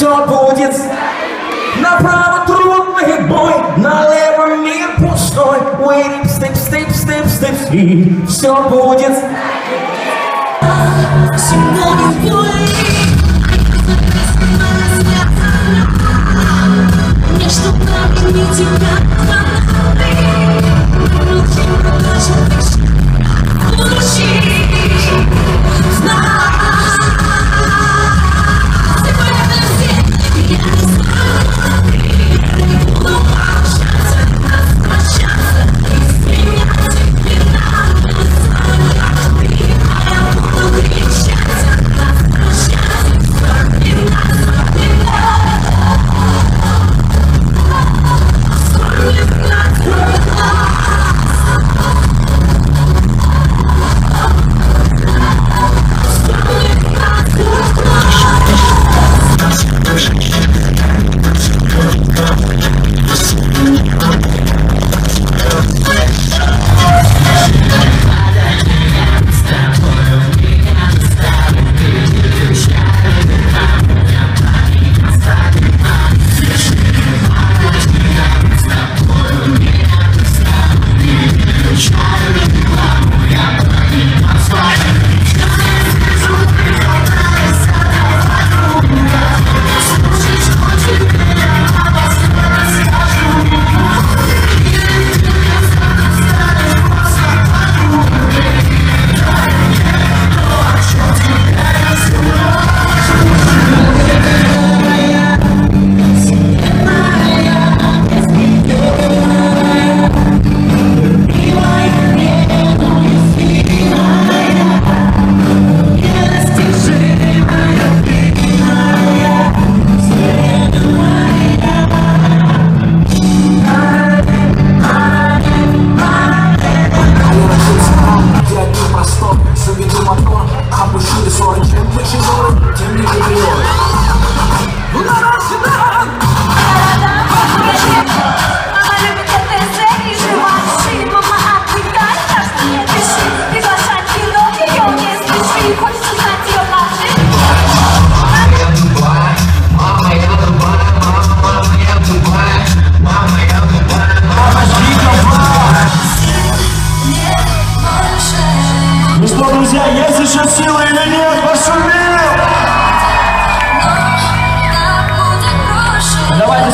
все будет Направо трудный бой, налево мир пустой Уйди, стып, стып, стып, стып, и все будет Сегодня Между нами не тебя,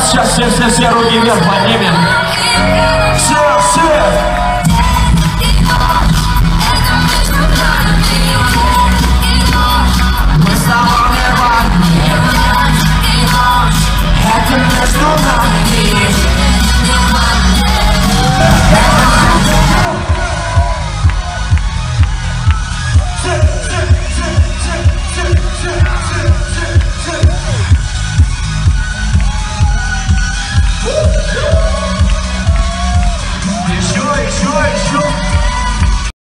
сейчас все-все-все руки вверх поднимем. Все, все.